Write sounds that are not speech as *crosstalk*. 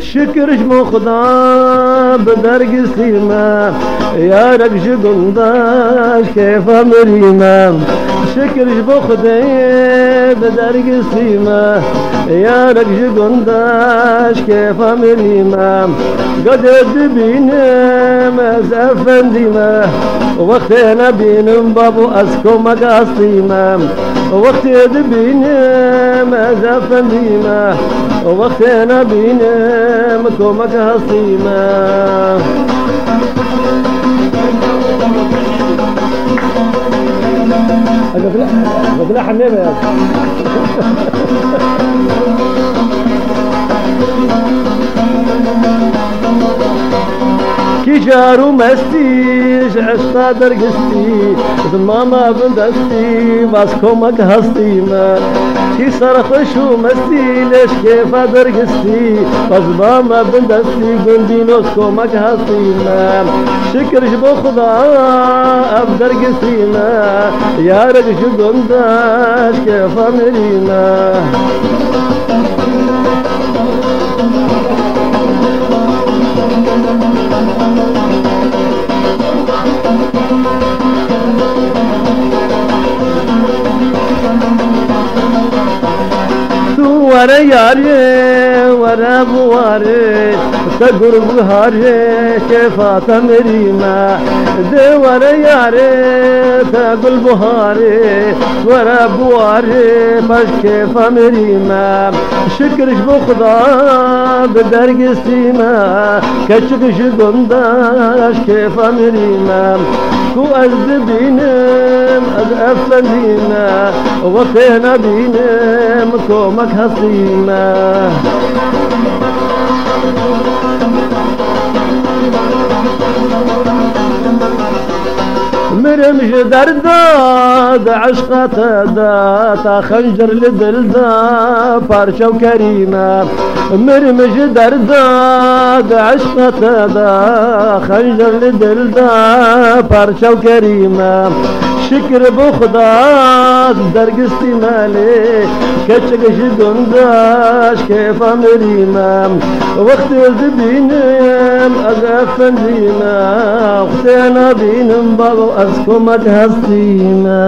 شكرش مخدا بدرق سيما يا رقش قنداش كيف مريما شكرش بخدي بدرق سيما يا رقش قنداش كيف مريما قد دبينم أزفن ديما وقتنا بينم بابو أسكو مقاصيما وقت دبينم أزفن ديما وقتنا بينم كومك هصيما قبل حنيمة يا *laughs* جارو مستیش عشقا درگستی. زماما بندستی باز کمک هستی من. چی سرخوش و مستی لش کیفا درگستی. باز ماما بندستی گندینوز کمک هستی من. شکرش بو خدا اب درگستی من. یارک شو گنداش کیفا میری من. vare yare vare bu vare sagur buhare şefata merima de vare yare sagul buhare vare bu vare baş kefa merima şükür bu kuda be dergisime. Keçik işi gondaş kefa merima مريمة كو أزدبينم أزأفندينا وفينا بينم كومك هصيمة مرمش درداد عشقة دا خنجر لدل دا بارشة وكريمة مرمش درداد عشقة دا خنجر لدل دا بارشة وكريمة شكر بخداد درقستي مالي كتشكش دنداش كيف مريمة وقت الزبينم أزفن ديما وقت أنا بينم بابو أسكو مجهز ديما